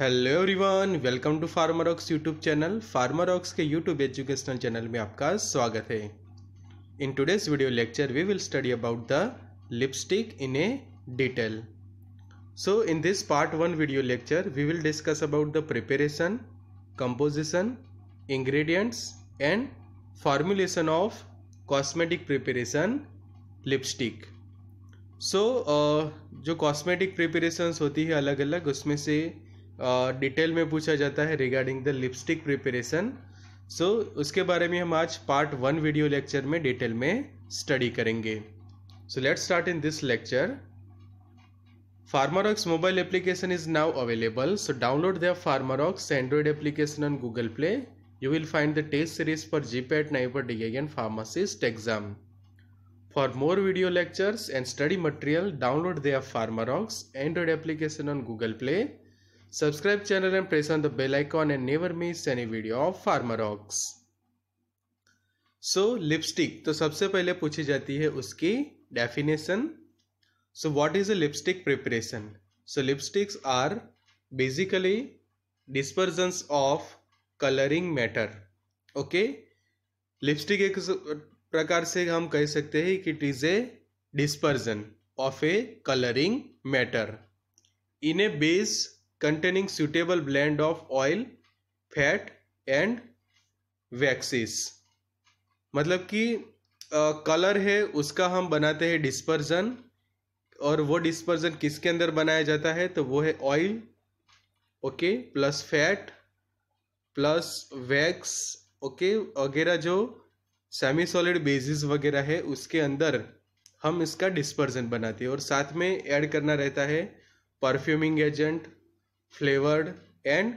Hello everyone welcome to Pharmarox YouTube channel Pharmarox के YouTube educational channel में आपका स्वागत है। In today's video lecture we will study about the lipstick in a detail so in this part one video lecture we will discuss about the preparation composition ingredients and formulation of cosmetic preparation lipstick so जो cosmetic preparations होती है अलग अलग उसमें से detail में पूछा जाता है regarding the lipstick preparation so उसके बारे में हम आज पार्ट वन वीडियो लेक्चर में डिटेल में स्टडी करेंगे. So let's start in this lecture Pharmarox mobile application is now available so download the Pharmarox Android application on Google Play you will find the test series for GPAT NIPER D N pharmacist exam for more video lectures and study material download the Pharmarox Android application on Google Play Subscribe channel and press on the bell icon and never miss any video of Pharmarox. So so, lipstick तो सबसे पहले पूछी जाती है उसकी definition so what is a lipstick preparation so lipsticks are basically dispersions of colouring matter okay lipstick एक प्रकार से हम कह सकते हैं कि it is a dispersion of a colouring matter in a base containing suitable blend of oil fat and waxes मतलब कि कलर है, उसका हम बनाते हैं डिस्पर्जन और वो डिस्पर्जन किसके अंदर बनाया जाता है तो वो है oil okay plus fat plus wax okay वगैरह जो सेमी सॉलिड बेसिस वगैरह है, उसके अंदर हम इसका डिस्पर्जन बनाते हैं। और साथ में ऐड करना रहता है perfuming agent flavoured and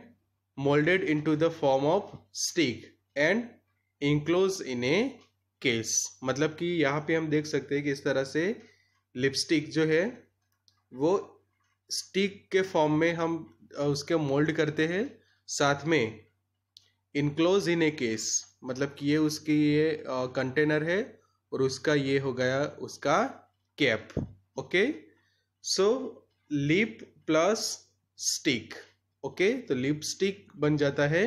moulded into the form of stick and enclose in a case. मतलब कि यहाँ पे हम देख सकते हैं कि इस तरह से लिपस्टिक जो है, वो स्टिक के फॉर्म में हम उसके मोल्ड करते हैं, साथ में इनक्लोज इन ए केस। मतलब कि ये उसकी ये कंटेनर है और उसका ये हो गया उसका cap. Okay? So, lip plus stick okay तो लिपस्टिक बन जाता है।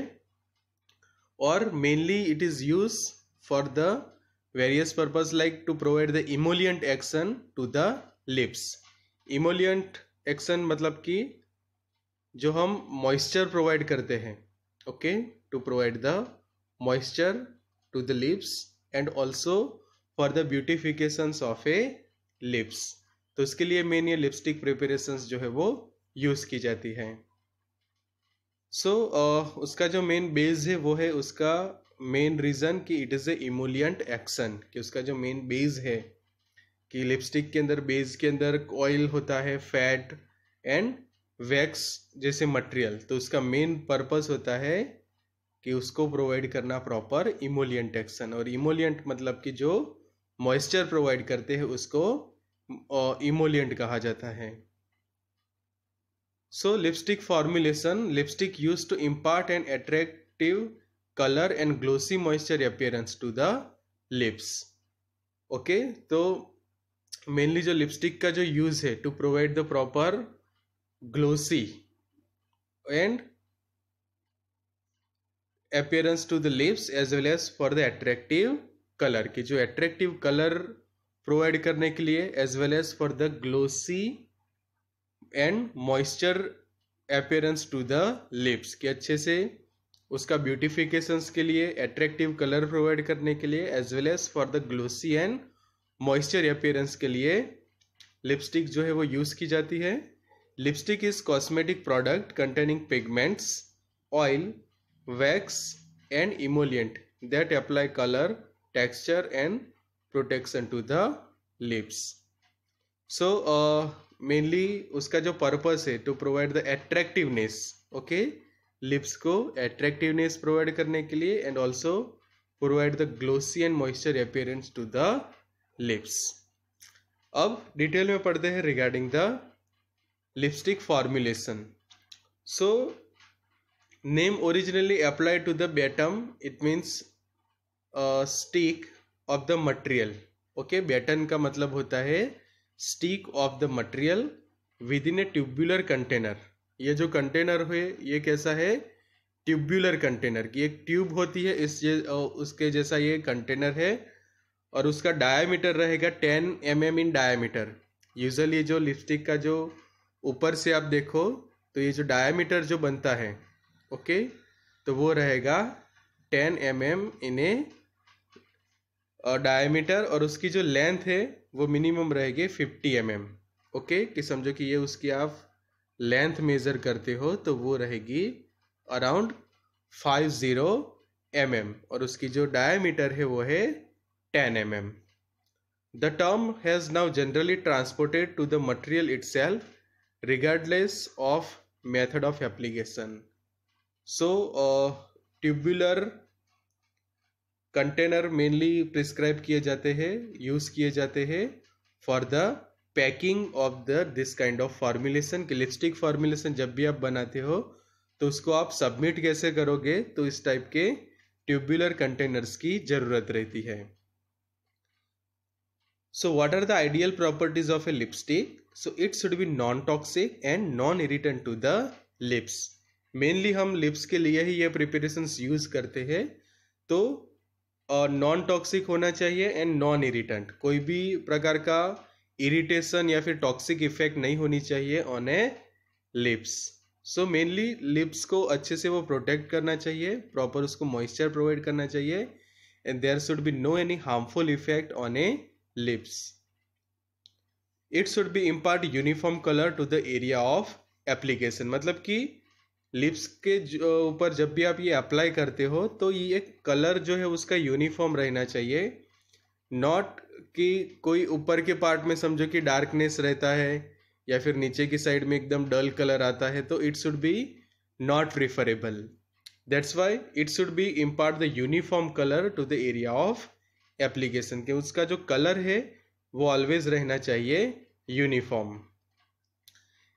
और mainly it is use for the various purpose like to provide the emollient action to the lips emollient action मतलब कि जो हम मॉइस्चर प्रोवाइड करते हैं okay to provide the moisture to the lips and also for the the of a lips तो इसके लिए main ये लिपस्टिक प्रिपरेशंस जो है वो यूज़ की जाती है। सो so, uh, उसका जो मेन बेस है वो है उसका मेन रीजन कि it is a emollient action कि उसका जो मेन बेस है कि लिपस्टिक के अंदर बेस के अंदर ऑयल होता है फैट एंड वैक्स जैसे मटेरियल तो उसका मेन पर्पस होता है कि उसको प्रोवाइड करना प्रॉपर इमोलियंट एक्शन और इमोलियंट मतलब कि जो मॉइस्चर प्रोवाइड करते हैं उसको इमोलियंट कहा जाता है। So lipstick formulation lipstick use to impart and attractive colour and glossy moisture appearance to the lips okay तो मेनली जो लिपस्टिक का जो यूज़ है to provide the proper glossy and appearance to the lips as well as for the attractive colour की, जो attractive colour provide करने के लिए as well as for the glossy and moisture appearance to the lips कि अच्छे से उसका beautification के लिए अट्रैक्टिव कलर प्रोवाइड करने के लिए as well as for the glossy and moisture appearance के लिए लिपस्टिक जो है वो यूज़ की जाती है। Lipstick is cosmetic product containing pigments oil wax and emollient that apply colour and protection to the lips. So uh, mainly उसका जो पर्पस है to provide the attractiveness okay lips को एट्रैक्टिवनेस प्रोवाइड करने के लिए and also provide the glossy and moisture appearance to the lips अब detail में पढ़ते हैं regarding the lipstick formulation so name originally applied to the batum it means stick of the material okay baton का मतलब होता है stick the material within a tubular container. ये जो कंटेनर हुए ये कैसा है? ट्यूब्यूलर कंटेनर की एक ट्यूब होती है इस जे, उसके जैसा ये कंटेनर है और उसका डायमीटर रहेगा ten M M in diameter usually जो लिपस्टिक का जो ऊपर से आप देखो तो ये जो डायमीटर जो बनता है ओके तो वो रहेगा ten M M in a diameter और उसकी जो लेंथ है वो मिनिमम रहेगी फिफ्टी एम एम ओके कि समझो कि ये उसकी आप लेंथ मेज़र करते हो तो वो रहेगी around five zero M M और उसकी जो डायमीटर है वो है ten M M the term has now generally transported to the material itself regardless of method of application so tubular container mainly prescribe किए जाते हैं यूज़ किए जाते हैं for the packing of the this kind of formulation lipstick formulation जब भी आप बनाते हो तो उसको आप सबमिट कैसे करोगे तो इस टाइप के ट्यूबुलर कंटेनर्स की ज़रूरत रहती है। So what are the ideal properties of a lipstick so it should be non toxic and non irritant to the lips mainly हम लिप्स के लिए ही ये प्रिपरेशन यूज़ करते हैं तो नॉन टॉक्सिक होना चाहिए एंड नॉन इरिटेंट कोई भी प्रकार का इरिटेशन या फिर टॉक्सिक इफ़ेक्ट नहीं होनी चाहिए on a lips so mainly lips को अच्छे से वो प्रोटेक्ट करना चाहिए प्रॉपर उसको मॉइस्चर प्रोवाइड करना चाहिए and there should be no any harmful effect on a lips it should be impart uniform colour to the area of application मतलब कि लिप्स के ऊपर जब भी आप ये अप्लाई करते हो तो ये एक कलर जो है उसका यूनिफॉर्म रहना चाहिए। नॉट कि कोई ऊपर के पार्ट में समझो कि डार्कनेस रहता है, या फिर नीचे की साइड में एकदम डल कलर आता है तो it should be not preferable. That's why it should be impart the uniform colour to the area of application के। उसका जो कलर है, वो ऑलवेज रहना चाहिए uniform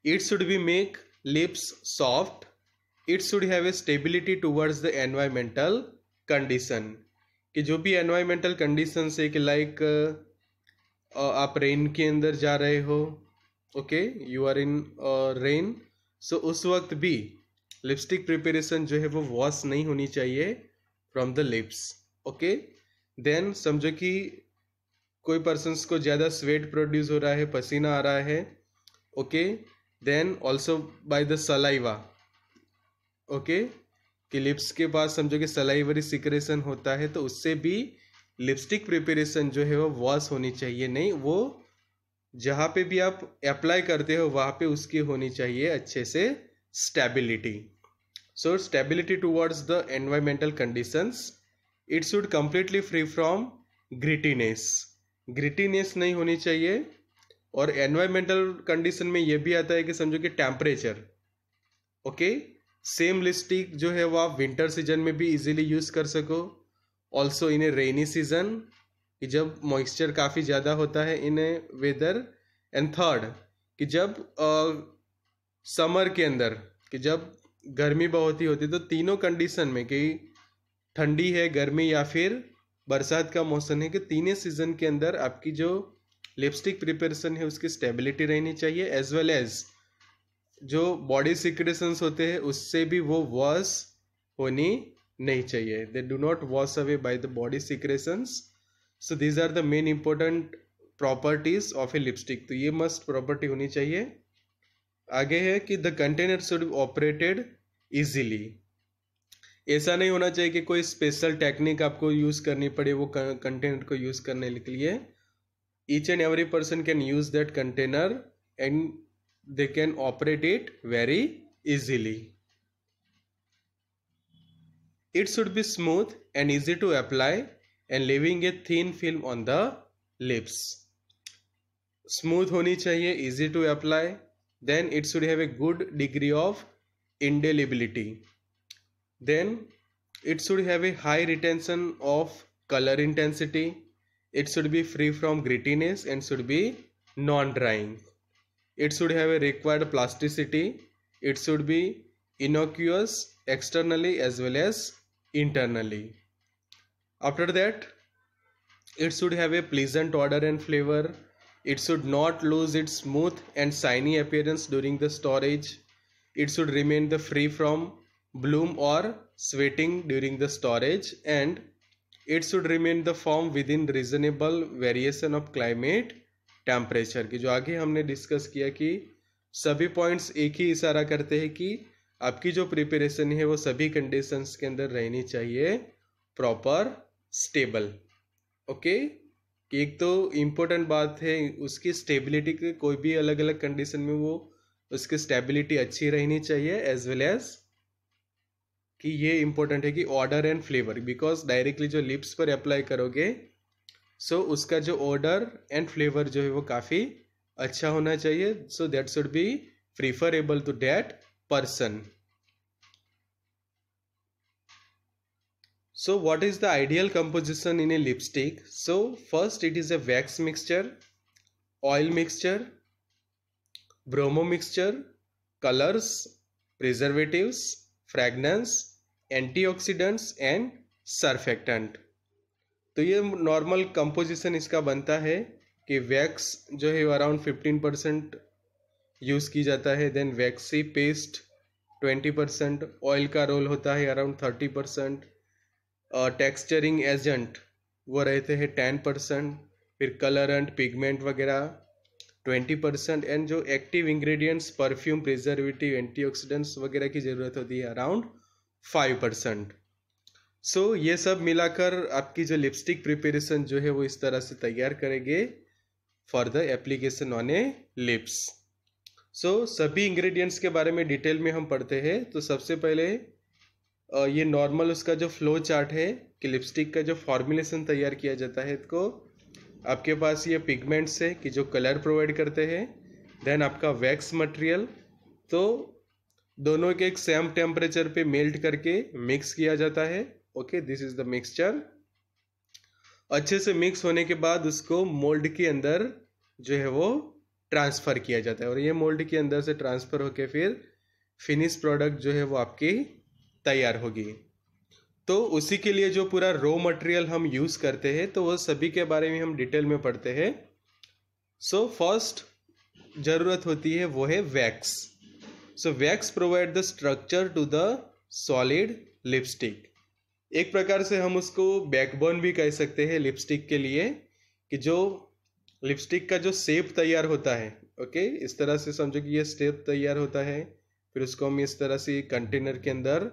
it should be make lips soft it should have a stability towards the environmental condition कि जो भी एनवायरमेंटल कंडीशन है कि लाइक आप रेन के अंदर जा रहे हो okay you are in rain so उस वक्त भी लिपस्टिक प्रिपरेशन जो है वो वॉश नहीं होनी चाहिए from the lips okay then समझो कि कोई पर्सनस को ज़्यादा स्वेट प्रोड्यूस हो रहा है, पसीना आ रहा है okay then also by the saliva okay? कि लिप्स के बाद समझो कि सलाइवरी सिक्रेशन होता है तो उससे भी लिपस्टिक प्रिपरेशन जो है वो वॉश होनी चाहिए। नहीं, वो जहाँ पे भी आप अप्लाई करते हो, वहाँ पे उसकी होनी चाहिए अच्छे से stability so stability towards the environmental conditions it should completely free from grittiness grittiness नहीं होनी चाहिए, और एनवायरमेंटल कंडीशन में ये भी आता है कि समझो कि टेम्परेचर ओके सेम लिपस्टिक जो है वो आप विंटर सीज़न में भी इजीली यूज़ कर सको। Also in a rainy season कि जब मॉइस्चर काफ़ी ज़्यादा होता है in a weather and third कि जब समर के अंदर, कि जब गर्मी बहुत ही होती है तो तीनों कंडीशन में, कि ठंडी है, गर्मी या फिर बरसात का मौसम है, कि तीनों सीज़न के अंदर आपकी जो लिपस्टिक प्रिपरेशन है, उसकी स्टेबिलिटी रहनी चाहिए एज वेल एज जो बॉडी सिक्रेशंस होते हैं, उससे भी वो वॉश होनी नहीं चाहिए। They do not wash away by the body secretions so these are the main important properties of a lipstick तो ये मस्ट प्रॉपर्टी होनी चाहिए। आगे है कि the container should operated easily ऐसा नहीं होना चाहिए कि कोई स्पेशल टेक्निक आपको यूज़ करनी पड़े, वो कंटेनर को यूज़ करने के लिए। Each and every person can use that container and they can operate it very easily. It should be smooth and easy to apply and leaving a thin film on the lips. Smooth honi chahiye, easy to apply. Then it should have a good degree of indelibility. Then it should have a high retention of color intensity. It should be free from grittiness and should be non-drying it should have a required plasticity. It should be innocuous externally as well as internally. After that it should have a pleasant odor and flavor. It should not lose its smooth and shiny appearance during the storage. It should remain the free from bloom or sweating during the storage and it should remain the form within reasonable variation of climate temperature की, जो आगे हमने discuss किया कि सभी points एक ही इशारा करते हैं कि आपकी जो प्रिपरेशन है वो सभी कंडीशंस के अंदर रहनी चाहिए प्रॉपर स्टेबल ओके एक तो इम्पोर्टेंट बात है, उसकी स्टेबिलिटी के कोई भी अलग अलग कंडीशन में वो, उसकी स्टेबिलिटी अच्छी रहनी चाहिए एज वेल एज कि ये इम्पोर्टेंट है कि odour and flavour because directly जो लिप्स पर अप्लाई करोगे सो so, उसका जो ऑर्डर एंड फ्लेवर जो है वो काफ़ी अच्छा होना चाहिए। So that should be preferable to that person so what is the ideal composition in a lipstick so first it is a wax mixture oil mixture bromo mixture colours preservative fragrance antioxidants and surfactant तो ये normal composition इसका बनता है कि wax जो है around fifteen percent use की जाता है then waxy paste twenty percent oil का रोल होता है around thirty percent texturing agent वो रहते हैं टेन परसेंट फिर कलर एंड पिगमेंट वगैरह ट्वेंटी परसेंट एंड जो active ingredients perfume preservative antioxidants वगैरह की ज़रूरत होती है around five percent so so, ये सब मिलाकर आपकी जो लिपस्टिक प्रिपरेशन जो है वो इस तरह से तैयार करेंगे for the application on a lips so सभी इंग्रेडिएंट्स के बारे में डिटेल में हम पढ़ते हैं। तो सबसे पहले ये नॉर्मल उसका जो फ्लो चार्ट है कि लिपस्टिक का जो फॉर्मुलेशन तैयार किया जाता है इसको आपके पास ये पिगमेंट्स है कि जो कलर प्रोवाइड करते हैं। देन आपका वैक्स मटेरियल तो दोनों के एक सेम टेम्परेचर पे मेल्ट करके मिक्स किया जाता है। Okay this is the mixture अच्छे से मिक्स होने के बाद उसको मोल्ड के अंदर जो है वो ट्रांसफ़र किया जाता है। और ये मोल्ड के अंदर से ट्रांसफ़र होके फिर फिनिश प्रोडक्ट जो है वो आपकी तैयार होगी। तो उसी के लिए जो पूरा रो मटेरियल हम यूज़ करते हैं तो वो सभी के बारे में हम डिटेल में पढ़ते हैं। सो फ़र्स्ट ज़रूरत होती है वो है wax so wax provide the structure to the solid lipstick एक प्रकार से हम उसको बैकबोन भी कह सकते हैं लिपस्टिक के लिए, कि जो लिपस्टिक का जो सेप तैयार होता है ओके इस तरह से समझो कि ये स्टेप तैयार होता है, फिर उसको हम इस तरह से कंटेनर के अंदर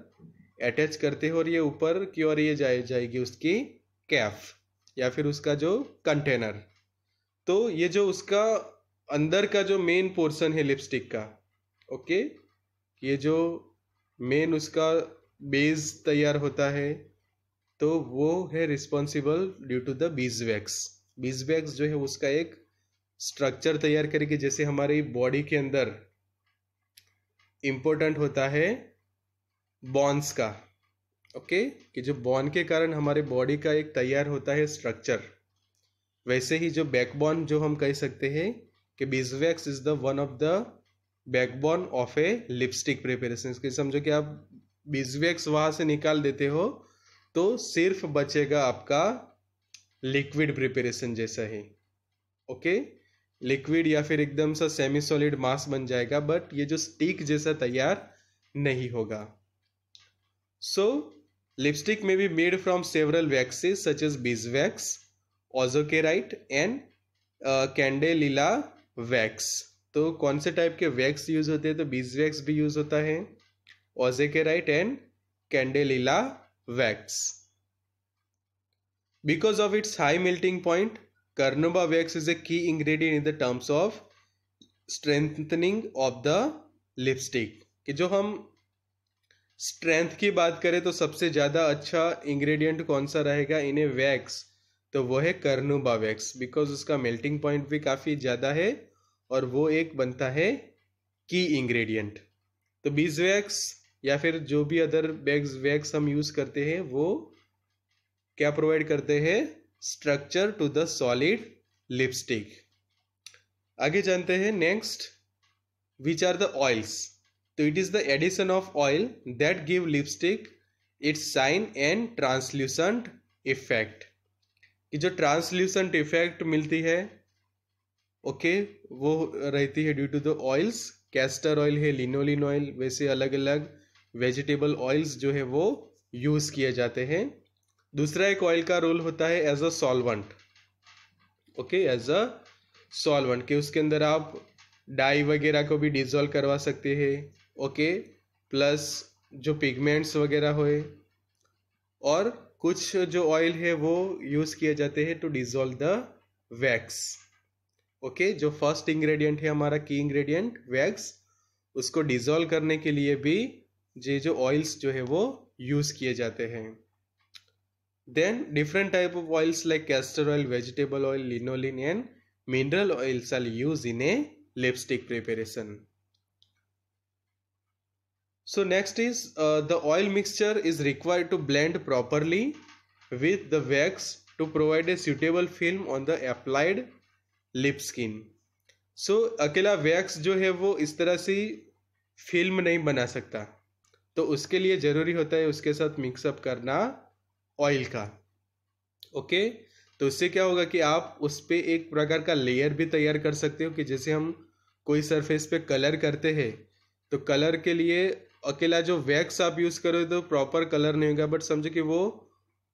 अटैच करते हैं और ये ऊपर की ओर ये जाए, जाएगी उसकी कैफ या फिर उसका जो कंटेनर तो ये जो उसका अंदर का जो मेन पोर्शन है लिपस्टिक का ओके ये जो मेन उसका बेस तैयार होता है तो वो है responsible due to the beeswax beeswax जो है उसका एक स्ट्रक्चर तैयार करेगी, जैसे हमारी बॉडी के अंदर इम्पोर्टेंट होता है बॉन्स का ओके कि जो बॉन के कारण हमारे बॉडी का एक तैयार होता है स्ट्रक्चर वैसे ही जो बैकबोन जो हम कह सकते हैं कि beeswax is the one of the backbone of a lipstick preparation समझो कि आप बीजवैक्स वहाँ से निकाल देते हो तो सिर्फ़ बचेगा आपका लिक्विड प्रिपरेशन जैसा ही, ओके? लिक्विड या फिर एकदम सा सेमी सॉलिड मास बन जाएगा बट ये जो स्टिक जैसा तैयार नहीं होगा। So lipstick may be made from several waxes such as beeswax ozokerite and candelilla wax तो कौन से टाइप के वैक्स यूज़ होते हैं? तो बीज वैक्स भी यूज़ होता है। Ozokerite and candelilla wax because of its high melting point Carnauba wax is a key ingredient in the terms of strengthening of the lipstick. कि जो हम स्ट्रेंथ की बात करें तो सबसे ज़्यादा अच्छा इंग्रेडिएंट कौन सा रहेगा इन ए वैक्स तो वो है करनुबा वैक्स बिकॉज़ उसका मेल्टिंग पॉइंट भी काफ़ी ज़्यादा है और वो एक बनता है की इंग्रेडिएंट तो बीज वैक्स या फिर जो भी अदर बैग्स वैक्स हम यूज़ करते हैं वो क्या प्रोवाइड करते हैं? Structure to the solid lipstick आगे जानते हैं next which are the oils तो it is the addition of oil that give lipstick its shine and translucent effect कि जो ट्रांसल्यूसेंट इफ़ेक्ट मिलती है ओके okay, वो रहती है due to the oils castor oil है लिनोलिन ऑयल वैसे अलग अलग वेजिटेबल ऑयल्स जो है वो यूज़ किए जाते हैं। दूसरा एक ऑयल का रोल होता है as a solvent okay as a solvent के उसके अंदर आप डाई वगैरह को भी डिजोल्व करवा सकते हैं ओके प्लस जो पिगमेंट्स वगैरह होए, और कुछ जो ऑयल है वो यूज़ किए जाते हैं to dissolve the wax okay जो फ़र्स्ट इंग्रेडिएंट है हमारा की इंग्रेडिएंट वैक्स उसको डिजोल्व करने के लिए भी ये जो ऑयल्स जो है वो यूज़ किए जाते हैं। Then different type of oils like castor oil vegetable oil lanolin and mineral oils are use in a lipstick preparation next is uh, the oil mixture is required to blend properly with the wax to provide a suitable film on the applied lip skin. So अकेला wax जो है वो इस तरह से film नहीं बना सकता। तो उसके लिए ज़रूरी होता है उसके साथ मिक्सअप करना ऑयल का। ओके तो उससे क्या होगा कि आप उस पर एक प्रकार का लेयर भी तैयार कर सकते हो कि जैसे हम कोई सरफेस पे कलर करते हैं तो कलर के लिए अकेला जो वैक्स आप यूज़ करो तो प्रॉपर कलर नहीं होगा बट समझो कि वो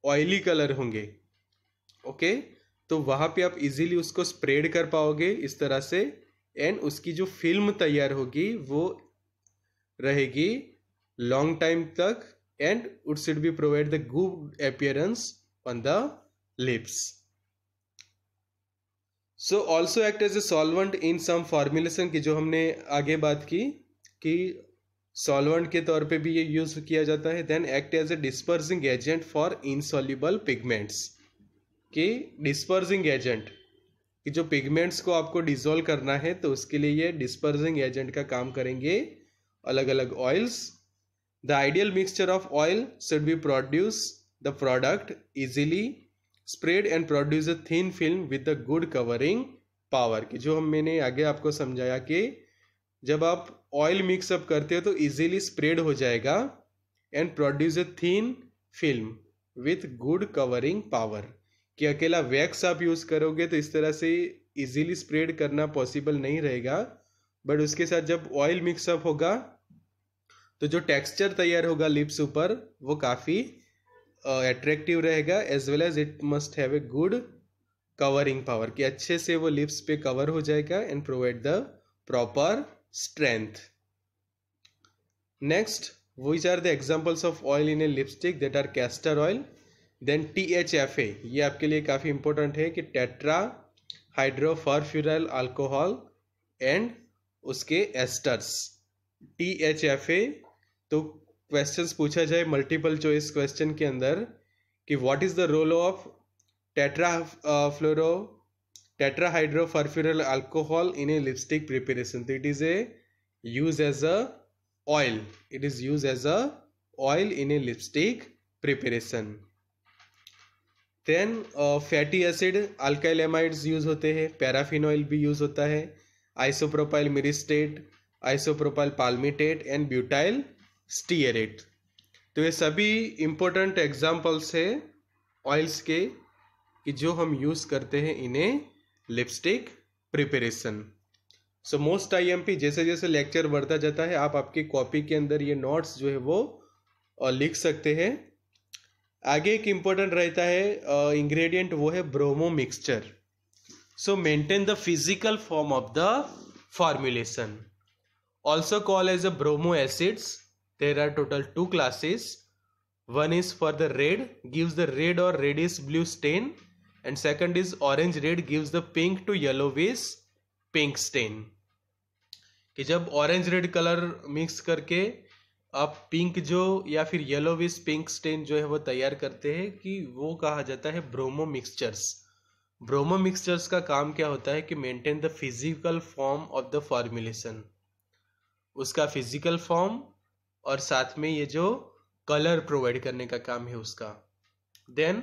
ऑयली कलर होंगे। ओके तो वहाँ पे आप इजीली उसको स्प्रेड कर पाओगे इस तरह से एंड उसकी जो फ़िल्म तैयार होगी वो रहेगी लॉन्ग टाइम तक and it should be provide the good appearance on the lips so also act as a solvent in some formulation की जो हमने आगे बात की कि सॉल्वेंट के तौर पे भी ये यूज़ किया जाता है then act as a dispersing agent for insoluble pigments कि डिस्पर्सिंग एजेंट कि जो पिगमेंट्स को आपको डिजोल्व करना है तो उसके लिए ये डिस्पर्सिंग एजेंट का काम करेंगे अलग अलग oils the ideal mixture of oil should be produce the product easily spread and produce a thin film with the good covering power की। जो हम मैंने आगे आपको समझाया कि जब आप ऑयल मिक्सअप करते हो तो इजीली स्प्रेड हो जाएगा and produce a thin film with good covering power कि अकेला वैक्स आप यूज़ करोगे तो इस तरह से इजीली स्प्रेड करना पॉसिबल नहीं रहेगा बट उसके साथ जब ऑयल मिक्सअप होगा तो जो टेक्सचर तैयार होगा लिप्स ऊपर, वो काफ़ी अट्रैक्टिव रहेगा as well as it must have a good covering power कि अच्छे से वो लिप्स पे कवर हो जाएगा and provide the proper strength next which are the examples of oil in a lipstick? That are castor oil? Then T H F A ये आपके लिए काफ़ी इंपॉर्टेंट है कि टेट्रा हाइड्रोफॉरफ्यूरल अल्कोहल एंड उसके esters T H F A तो questions पूछा जाए मल्टीपल चॉइस क्वेश्चन के अंदर कि what is the role of tetra fluoro tetrahydrofuranol alcohol in a lipstick preparation? So it is a use as a oil. It is used as a oil in a lipstick preparation. Then fatty acid alkyl amides use होते हैं paraffin oil भी use होता है isopropyl myristate isopropyl palmitate and butyl stearate तो ये सभी important examples है oils के कि जो हम यूज़ करते हैं इन्हें lipstick preparation so most IMP जैसे जैसे लेक्चर बढ़ता जाता है, आप आपकी कॉपी के अंदर ये नोट्स जो है वो लिख सकते हैं। आगे एक इम्पोर्टेंट रहता है इंग्रेडिएंट वो है bromo mixture so maintain the physical form of the formulation also call as a bromo acids there are total two classes one is for the red gives the red और reddish blue stain and second is orange red gives the pink to yellowish pink stain. कि जब orange red colour mix करके आप pink जो या फिर yellow yellowish pink stain जो है वो तैयार करते हैं कि वो कहा जाता है ब्रोमो मिक्सचर्स ब्रोमो मिक्सचर्स का काम क्या होता है कि maintain the physical form of the formulation उसका फ़िज़िकल फॉर्म और साथ में ये जो कलर प्रोवाइड करने का काम है उसका। Then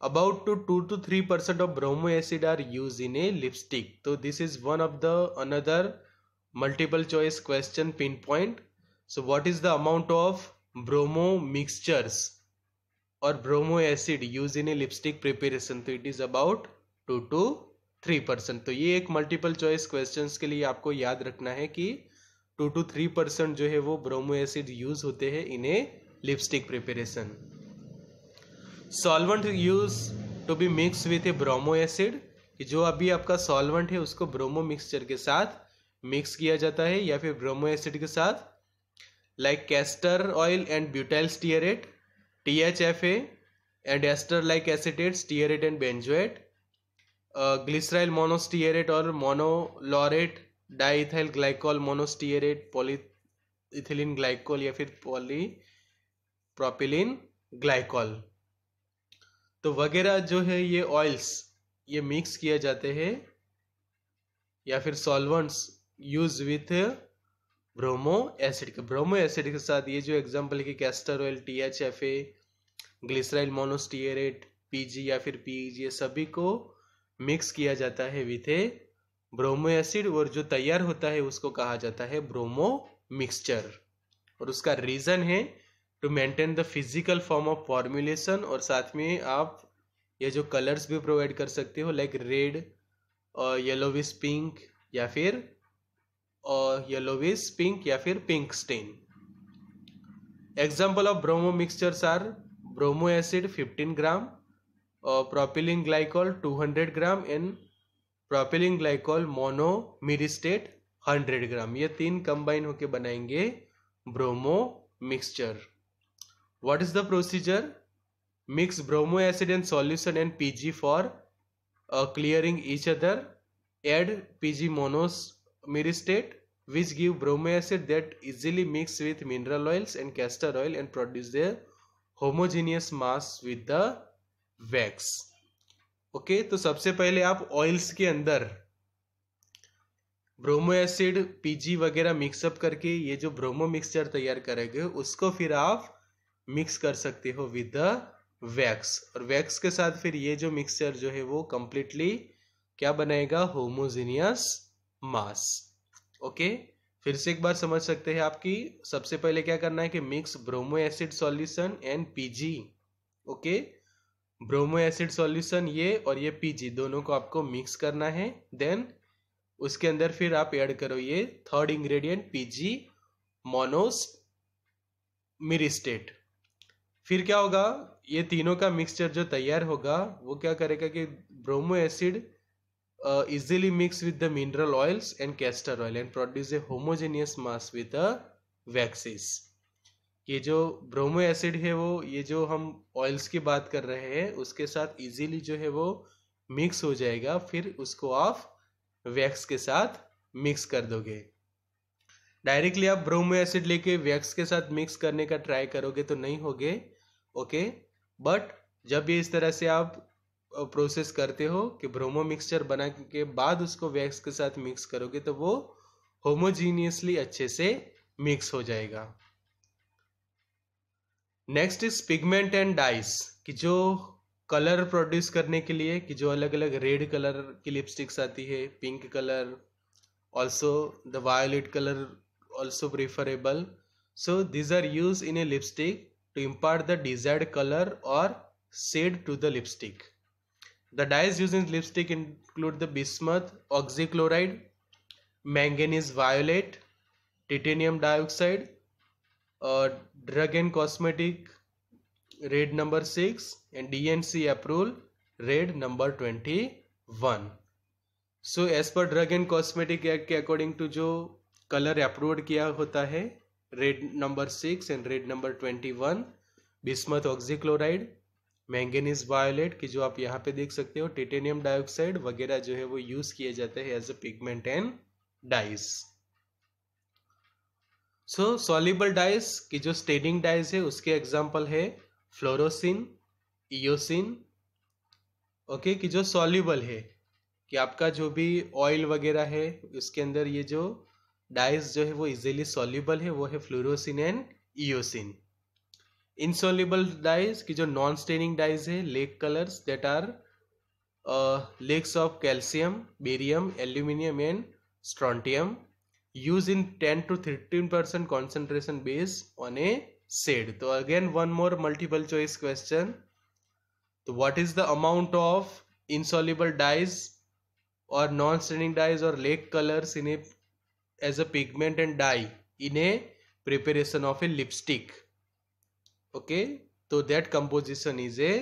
about two two to three percent of bromo acid are use in a lipstick तो this is one of the another multiple choice question pin point so what is the amount of bromo mixtures और bromo acid use in a lipstick preparation तो it is about two to three percent तो ये एक multiple choice question के लिए आपको याद रखना है कि टू टू थ्री परसेंट जो है वो ब्रोमो एसिड यूज़ होते हैं in a lipstick preparation. Solvent use to be mix with a bromo acid जो अभी आपका सॉल्वेंट है उसको ब्रोमो मिक्सचर के साथ मिक्स किया जाता है या फिर ब्रोमो एसिड के साथ। Like castor oil and butyl stearate T H F A and ester like acetate stearate and benzoate glyceryl monostearate और monolaurate diethylene glycol monostearate polyethylene glycol या फिर पॉली प्रोपिलिन ग्लाइकोल तो वगैरह जो है ये ऑयल्स, ये मिक्स किया जाते हैं या फिर solvents use with bromo acid के। ब्रोमो एसिड के साथ ये जो एग्जांपल है कि castor oil T H F A glyceryl monostearate PG या फिर पीजी ये सभी को मिक्स किया जाता है विथ ए ब्रोमो एसिड और जो तैयार होता है उसको कहा जाता है ब्रोमो मिक्सचर और उसका रीज़न है to maintain the physical form of formulation और साथ में आप ये जो कलर्स भी प्रोवाइड कर सकते हो लाइक रेड और येलोविस पिंक या फिर और येलोविस पिंक या फिर pink stain example of bromo mixtures are bromo acid 15 gram और propylene glycol 200 gram and propylene glycol mono myristate 100 gram ये तीन कंबाइन होके बनाएँगे bromo mixture what is the procedure mix bromo acid and solution and PG for clearing each other add PG monos myristate which give bromo acid that easily mix with mineral oils and castor oil and produce the homogeneous mass with the wax. Okay तो सबसे पहले आप oils के अंदर bromo acid PG वगैरह mix up करके ये जो ब्रोमो मिक्सचर तैयार करेंगे, उसको फिर आप मिक्स कर सकते हो विद द वैक्स और वैक्स के साथ फिर ये जो मिक्सचर जो है वो कंप्लीटली क्या बनाएगा होमोजीनियस मास ओके फिर से एक बार समझ सकते हैं आपकी सबसे पहले क्या करना है कि mix bromo acid solution and PG okay bromo acid solution ये और ये पीजी दोनों को आपको मिक्स करना है। देन उसके अंदर फिर आप ऐड करो ये थर्ड इंग्रेडिएंट पीजी मोनोस मिरिस्टेट फिर क्या होगा? ये तीनों का मिक्सचर जो तैयार होगा, वो क्या करेगा कि bromo acid easily mix with the mineral oils and castor oil and produce a homogeneous mass with the waxes ये जो ब्रोमो एसिड है वो, ये जो हम ऑयल्स की बात कर रहे हैं, उसके साथ इजीली जो है वो मिक्स हो जाएगा, फिर उसको आप वैक्स के साथ मिक्स कर दोगे। डायरेक्टली आप ब्रोमो एसिड लेके वैक्स के साथ मिक्स करने का ट्राई करोगे तो नहीं होगे ओके बट जब ये इस तरह से आप प्रोसेस करते हो कि ब्रोमो मिक्सचर बना के बाद उसको वैक्स के साथ मिक्स करोगे तो वो होमोजीनियसली अच्छे से मिक्स हो जाएगा। Next is pigment and dyes कि जो कलर प्रोड्यूस करने के लिए, कि जो अलग अलग रेड कलर की लिपस्टिक्स आती है pink colour also the violet colour also preferable so these are use in a lipstick to impart the desired colour और shade to the lipstick the dyes use in lipstick include the bismuth oxychloride manganese violet titanium dioxide uh, drug and cosmetic red number 6 and DNC approval red number 21. So as per drug and cosmetic act के according to जो colour approve किया होता है red number six and red number twenty one bismuth oxychloride manganese violet की जो आप यहाँ पे देख सकते हो टिटेनियम डाइऑक्साइड वगैरह जो है वो यूज़ किए जाते हैं as a pigment and dyes so soluble dyes की जो स्टेनिंग डाइस है, उसके एग्जांपल है फ्लोरोसिन इोसिन ओके कि जो सॉल्युबल है, कि आपका जो भी ऑयल वगैरह है, उसके अंदर ये जो डाइज जो है, वो इजीली सॉल्युबल है, वो है fluorescein and eosin insoluble dyes की जो नॉन स्टेनिंग डाइज है lake colours that are lakes of calcium barium aluminium and strontium use in ten to thirteen percent concentration base on a shade तो again one more multiple choice question तो what is the amount of insoluble dyes और non staining dyes और lake colours in as a pigment and dye in a preparation of a lipstick okay तो that composition is a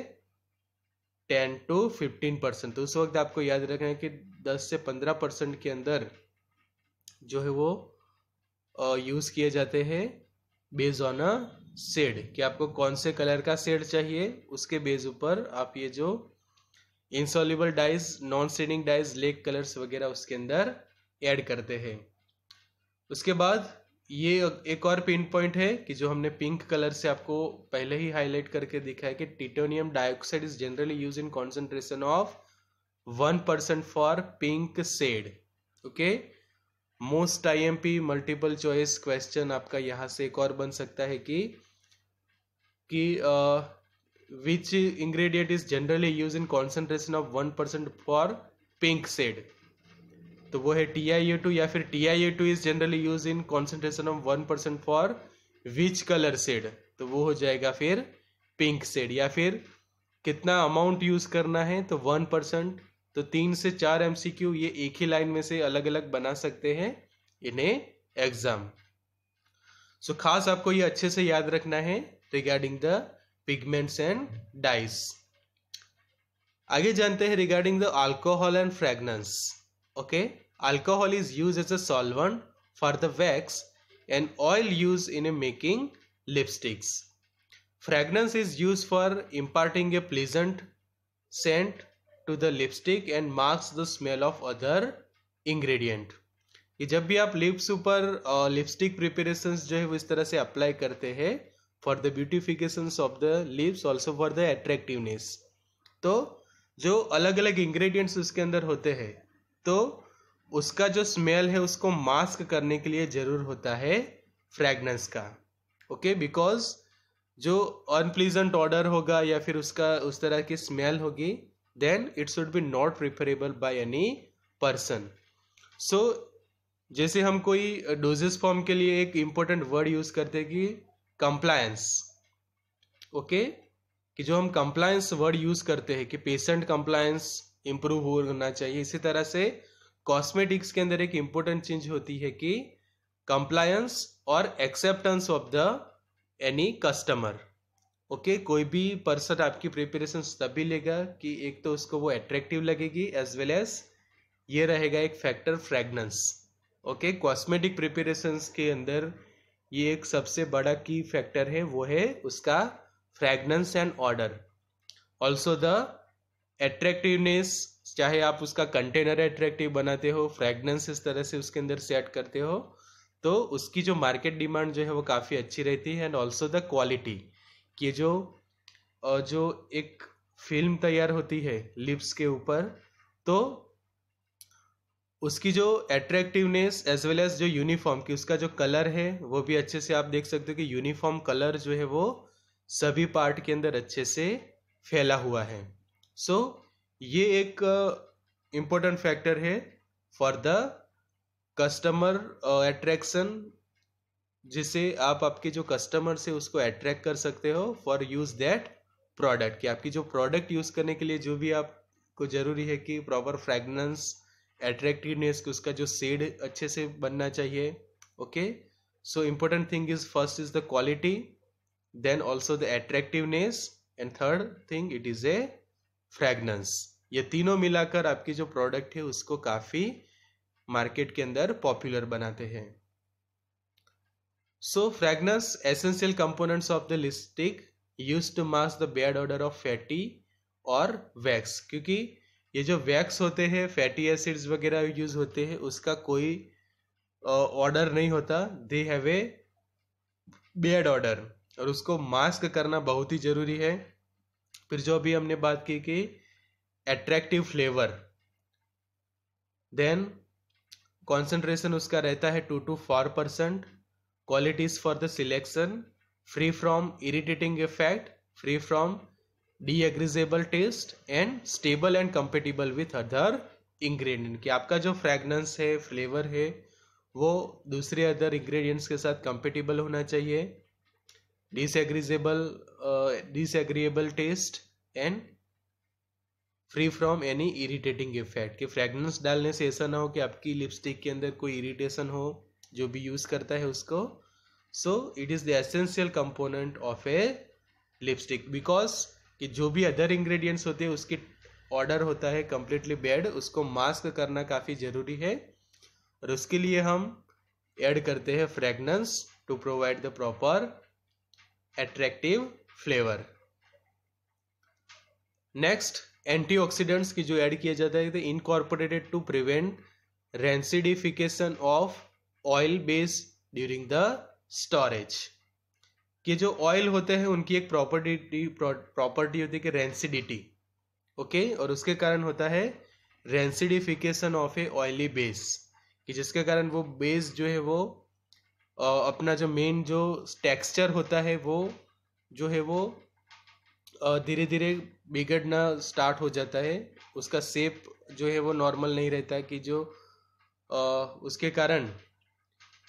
ten to fifteen percent तो उस वक्त आपको याद रखना है कि दस से पंद्रह परसेंट के अंदर जो है वो यूज़ किए जाते हैं बेज ऑन अ शेड कि आपको कौन से कलर का शेड चाहिए, उसके बेस ऊपर आप ये जो insoluble dyes non staining dyes lake colours वगैरह उसके अंदर ऐड करते हैं। उसके बाद ये एक और पिन पॉइंट है कि जो हमने पिंक कलर से आपको पहले ही हाईलाइट करके दिखा है कि titanium dioxide is generally use in concentration of one percent for pink shade okay most I M P multiple choice question आपका यहाँ से एक और बन सकता है कि कि which ingredient is generally use in concentration of one percent for pink shade तो वो है टी आई ए टू या फिर T I A two is generally use in concentration of one percent for which colour shade तो वो हो जाएगा फिर पिंक सेड या फिर कितना अमाउंट यूज़ करना है तो वन परसेंट तो तीन से चार एमसीक्यू ये एक ही लाइन में से अलग अलग बना सकते हैं इन्हें एग्ज़ाम सो खास आपको ये अच्छे से याद रखना है regarding the pigments and dyes आगे जानते हैं regarding the alcohol and fragrance okay alcohol is use as a solvent for the wax and oil use in a making lipsticks fragrance is use for imparting a pleasant scent to the lipstick and masks the smell of other ingredient. कि जब भी आप lips ऊपर lipstick preparation जो है वो इस तरह से अप्लाई करते हैं for the beautification of the lips also for the attractiveness तो जो अलग अलग इंग्रेडिएंट्स उसके अंदर होते हैं तो उसका जो स्मेल है उसको मास्क करने के लिए ज़रूर होता है फ्रेगनेंस का। ओके बिकॉज़ जो अनप्लीजेंट ऑर्डर होगा या फिर उसका, उस तरह की स्मेल होगी then it should be not preferable by any person so जैसे हम कोई डोजेस फॉर्म के लिए एक इम्पोर्टेंट वर्ड यूज़ करते हैं कि कंप्लायंस ओके कि जो हम कंप्लायंस वर्ड यूज़ करते हैं कि पेशेंट कंप्लायंस इंप्रूव होना चाहिए। इसी तरह से कॉस्मेटिक्स के अंदर एक इंपॉर्टेंट चीज़ होती है कि कंप्लायंस और acceptance of the any customer okay okay, कोई भी पर्सन आपकी प्रिपरेशन तभी लेगा कि एक तो उसको वो अट्रैक्टिव लगेगी एज वेल एज ये रहेगा एक factor fragrance okay cosmetic preparation के अंदर ये एक सबसे बड़ा की फैक्टर है वो है उसका fragrance and odour also the attractiveness चाहे आप उसका कंटेनर अट्रैक्टिव बनाते हो फ्रेगनेंस इस तरह से उसके अंदर सेट करते हो तो उसकी जो मार्केट डिमांड जो है वो काफ़ी अच्छी रहती है एंड ऑल्सो द क्वालिटी कि जो जो एक फ़िल्म तैयार होती है लिप्स के ऊपर तो उसकी जो अट्रैक्टिवनेस एज वेल एज जो यूनिफॉर्म की उसका जो कलर है वो भी अच्छे से आप देख सकते हो कि यूनिफॉर्म कलर जो है वो सभी पार्ट के अंदर अच्छे से फैला हुआ है। सो so, ये एक इम्पोर्टेंट फैक्टर है फॉर द कस्टमर अट्रैक्शन जिसे आप आपके जो कस्टमर से उसको अट्रैक्ट कर सकते हो फॉर यूज़ दैट प्रोडक्ट कि आपकी जो प्रोडक्ट यूज़ करने के लिए जो भी आपको ज़रूरी है कि प्रॉपर फ्रेगनेंस अट्रैक्टिवनेस उसका जो सेड अच्छे से बनना चाहिए okay so important thing is first is the quality then also the attractiveness and third thing it is a fragrance ये तीनों मिलाकर आपकी जो प्रोडक्ट है, उसको काफ़ी मार्केट के अंदर पॉपुलर बनाते हैं। So fragrance essential components of the lipstick use to mask the bad odour of fatty और वैक्स क्योंकि ये जो वैक्स होते हैं फैटी एसिड्स वगैरह यूज़ होते हैं उसका कोई ऑर्डर uh, नहीं होता। They have a bad odour और उसको मास्क करना बहुत ही ज़रूरी है। फिर जो अभी हमने बात की कि एट्रैक्टिव फ्लेवर देन कॉन्सेंट्रेशन उसका रहता है two to four percent qualities for the selection free from irritating effect free from disagreeable taste and stable and compatible with other ingredient कि आपका जो फ्रेगनेंस है फ्लेवर है, वो दूसरे अदर इंग्रेडिएंट्स के साथ कंपेटेबल होना चाहिए। Disagreeable disagreeable taste and free from any irritating effect कि फ्रेगनेंस डालने से ऐसा ना हो कि आपकी लिपस्टिक के अंदर कोई इरिटेशन हो। जो भी यूज़ करता है उसको। So it is the essential component of a lipstick because कि जो भी अदर इंग्रेडिएंट्स होते हैं, उसके ऑर्डर होता है कम्प्लीटली बेड उसको मास्क करना काफ़ी ज़रूरी है। और उसके लिए हम ऐड करते हैं fragrance to provide the proper attractive flavour next antioxidants की जो ऐड किया जाता है incorporated to prevent rancidification of oil base during the storage कि जो ऑयल होते हैं उनकी एक प्रॉपर्टी प्रॉपर्टी होती है कि रेंसिडिटी ओके और उसके कारण होता है rancidification of a oily base कि जिसके कारण वो बेस जो है वो आ, अपना जो मेन जो टेक्सचर होता है वो जो है वो धीरे धीरे बिगड़ना स्टार्ट हो जाता है। उसका सेप जो है वो नॉर्मल नहीं रहता कि जो आ, उसके कारण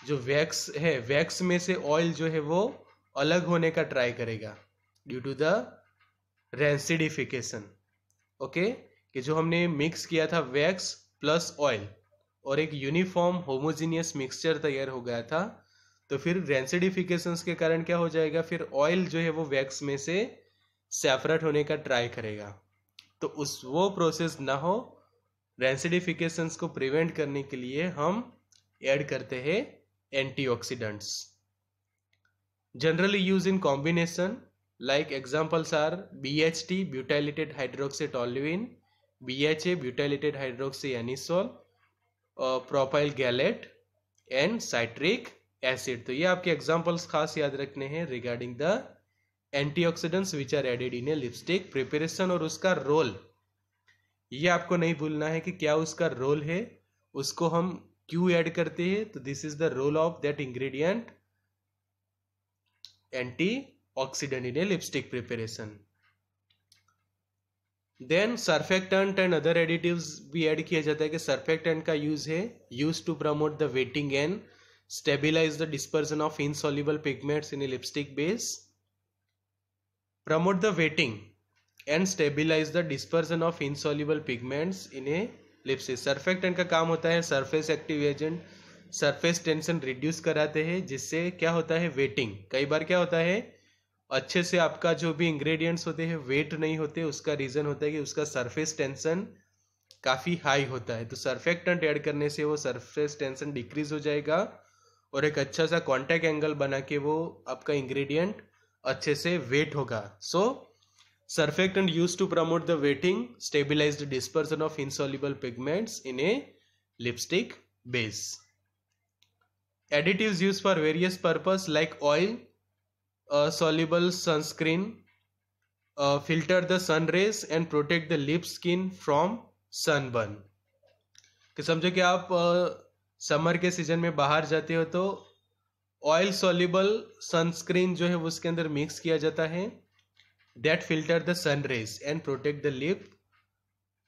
जो वैक्स है वैक्स में से ऑयल जो है वो अलग होने का ट्राई करेगा due to the rancidification okay कि जो हमने मिक्स किया था वैक्स प्लस ऑयल और एक यूनिफॉर्म होमोजीनियस मिक्सचर तैयार हो गया था तो फिर रेंसिडिफिकेशन के कारण क्या हो जाएगा? फिर ऑयल जो है वो वैक्स में से सेपरेट होने का ट्राई करेगा। तो उस वो प्रोसेस ना हो रेंसिडिफिकेशन को प्रिवेंट करने के लिए हम ऐड करते हैं antioxidants generally used in combination like examples are BHT butylated hydroxytoluene BHA butylated hydroxyanisole uh, propyl gallate and citric acid तो ये आपके एग्जांपल्स खास याद रखने हैं regarding the antioxidants which are added in a lipstick preparation और उसका role ये आपको नहीं भूलना है कि क्या उसका रोल है उसको हम क्यू ऐड करते हैं तो this is the role of that ingredient anti oxidant in a lipstick preparation then surfactant and other additive भी एड किया जाता है कि सर्फेक्टेंट का यूज़ है use to promote the wetting and stabilise the dispersion of insoluble pigments in a lipstick base promote the wetting and stabilise the dispersion of insoluble pigments in a lipstick surfactant का काम होता है surface active agent surface tension reduce कराते हैं, जिससे क्या होता है वेटिंग कई बार क्या होता है, अच्छे से आपका जो भी इंग्रेडिएंट्स होते हैं वेट नहीं होते, उसका रीज़न होता है कि उसका सरफेस टेंशन काफ़ी हाई होता है। तो सरफेक्टेंट ऐड करने से वो सरफेस टेंशन डिक्रीज हो जाएगा और एक अच्छा सा कॉन्टैक्ट एंगल बना के वो आपका इंग्रेडिएंट अच्छे से वेट होगा। सो surfactant used to promote the wetting stabilize the dispersion of insoluble pigments in a lipstick base additives used for various purpose like oil uh, soluble sunscreen uh, filter the sun rays and protect the lip skin from sunburn कि समझो कि आप summer के season में बाहर जाते हो तो ऑयल सॉल्युबल सनस्क्रीन जो है उसके अंदर मिक्स किया जाता है that filter the sun rays and protect the lip